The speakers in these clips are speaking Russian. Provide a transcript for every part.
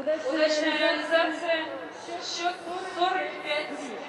Удачная реализация. Счет 45-3.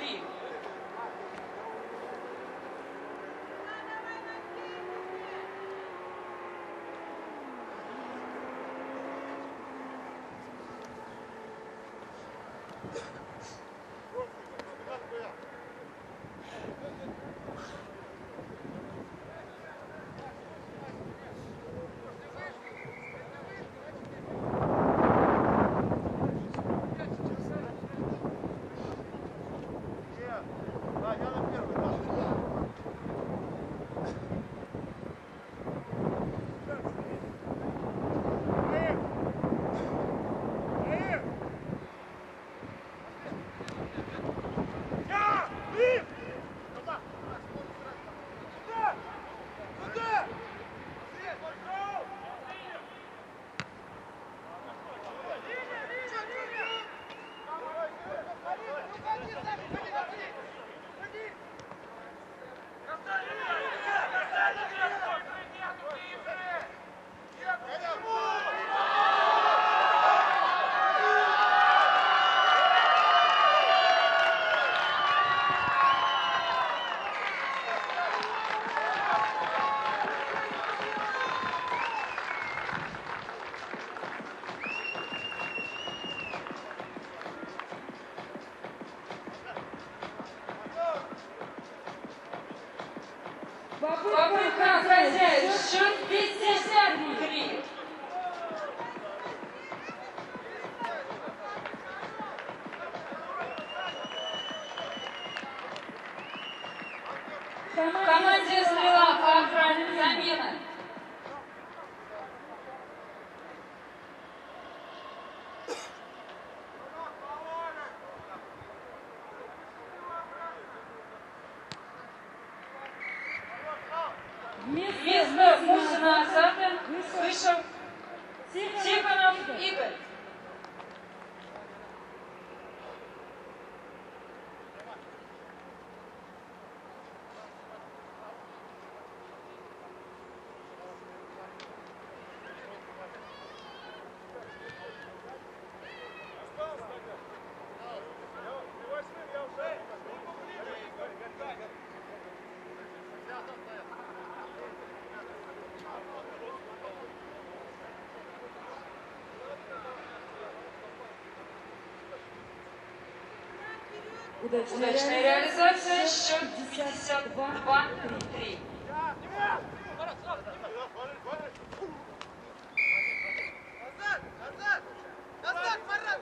Попытка хозяев. Счет 53. Удачная реализация. Счет 52-3. Назад, назад! Назад, Марат,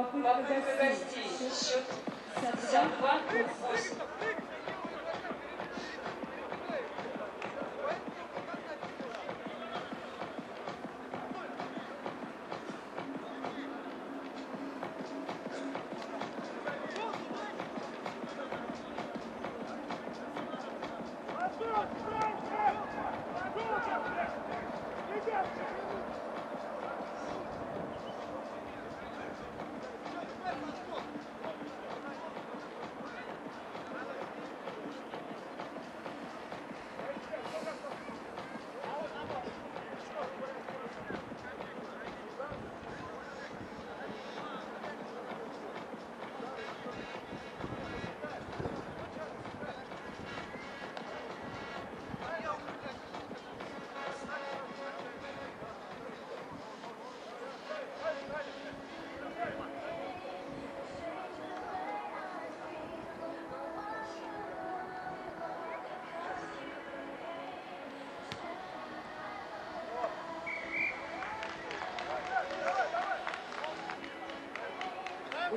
Попытка гостей. Счет 52-8.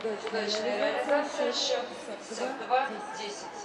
Удачная реализация. Счет 52-10.